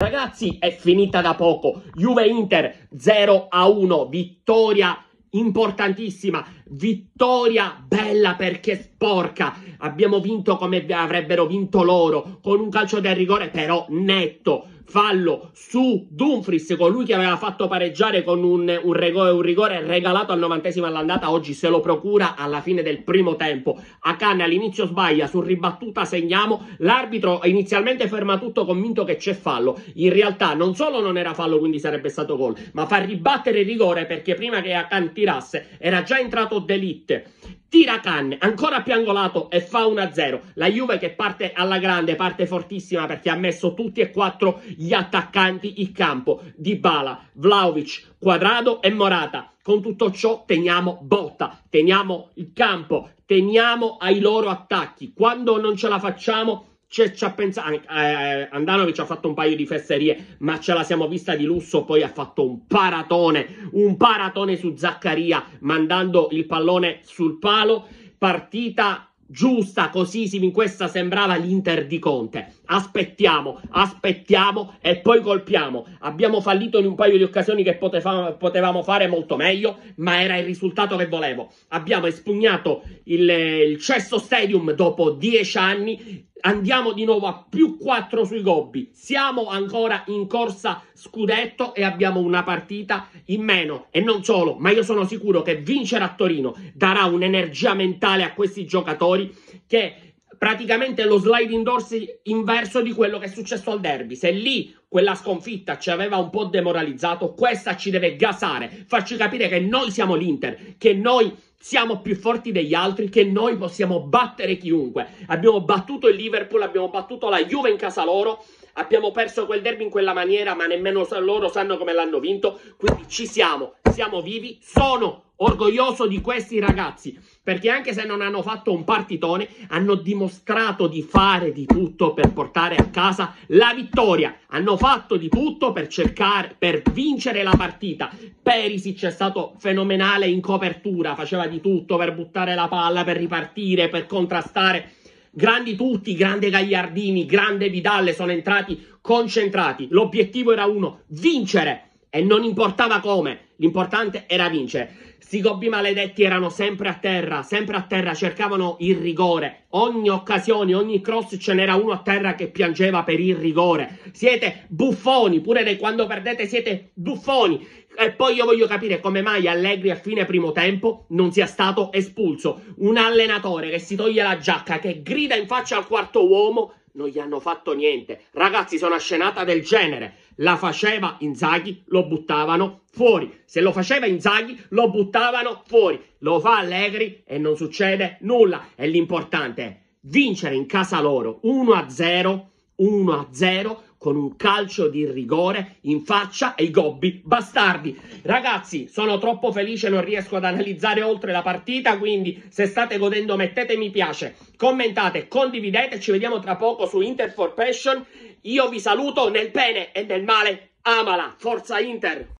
Ragazzi, è finita da poco. Juve-Inter 0 a 1, vittoria importantissima, vittoria bella perché sporca. Abbiamo vinto come avrebbero vinto loro, con un calcio del rigore però netto fallo su Dumfries, colui che aveva fatto pareggiare con un, un, rigore, un rigore regalato al novantesimo all'andata, oggi se lo procura alla fine del primo tempo. Akan all'inizio sbaglia, su ribattuta segniamo, l'arbitro inizialmente ferma tutto convinto che c'è fallo, in realtà non solo non era fallo quindi sarebbe stato gol, ma fa ribattere il rigore perché prima che Akan tirasse era già entrato D'Elite tira canne, ancora più angolato e fa 1-0. La Juve che parte alla grande, parte fortissima perché ha messo tutti e quattro gli attaccanti in campo. Dybala, Vlaovic, Quadrado e Morata. Con tutto ciò teniamo botta, teniamo il campo, teniamo ai loro attacchi. Quando non ce la facciamo ci ha pensato eh, Andanovic ha fatto un paio di fesserie ma ce la siamo vista di lusso poi ha fatto un paratone un paratone su Zaccaria mandando il pallone sul palo partita giusta, così in questa sembrava l'Inter di Conte. Aspettiamo, aspettiamo e poi colpiamo. Abbiamo fallito in un paio di occasioni che potevamo fare molto meglio, ma era il risultato che volevo. Abbiamo espugnato il, il Cesso Stadium dopo dieci anni Andiamo di nuovo a più 4 sui gobbi. Siamo ancora in corsa scudetto e abbiamo una partita in meno. E non solo, ma io sono sicuro che vincere a Torino darà un'energia mentale a questi giocatori che praticamente lo sliding doors inverso di quello che è successo al derby. Se lì quella sconfitta ci aveva un po' demoralizzato, questa ci deve gasare, farci capire che noi siamo l'Inter, che noi siamo più forti degli altri, che noi possiamo battere chiunque. Abbiamo battuto il Liverpool, abbiamo battuto la Juve in casa loro, abbiamo perso quel derby in quella maniera, ma nemmeno loro sanno come l'hanno vinto, quindi ci siamo, siamo vivi, sono orgoglioso di questi ragazzi perché anche se non hanno fatto un partitone hanno dimostrato di fare di tutto per portare a casa la vittoria. Hanno fatto di tutto per cercare per vincere la partita. Perisic è stato fenomenale in copertura faceva di tutto per buttare la palla per ripartire per contrastare. Grandi tutti, grande Gagliardini, grande Vidalle sono entrati concentrati. L'obiettivo era uno, vincere e non importava come, l'importante era vincere Sti gobbi maledetti erano sempre a terra, sempre a terra, cercavano il rigore. Ogni occasione, ogni cross ce n'era uno a terra che piangeva per il rigore. Siete buffoni, pure quando perdete siete buffoni. E poi io voglio capire come mai Allegri a fine primo tempo non sia stato espulso. Un allenatore che si toglie la giacca, che grida in faccia al quarto uomo, non gli hanno fatto niente. Ragazzi, sono una scenata del genere. La faceva Inzaghi, lo buttavano fuori. Se lo faceva Inzaghi, lo buttavano fuori. Lo fa Allegri e non succede nulla. E l'importante è vincere in casa loro 1-0, 1-0 con un calcio di rigore in faccia ai gobbi bastardi. Ragazzi, sono troppo felice, non riesco ad analizzare oltre la partita, quindi se state godendo mettete mi piace, commentate, condividete, ci vediamo tra poco su Inter for Passion. Io vi saluto nel bene e nel male. Amala, forza Inter!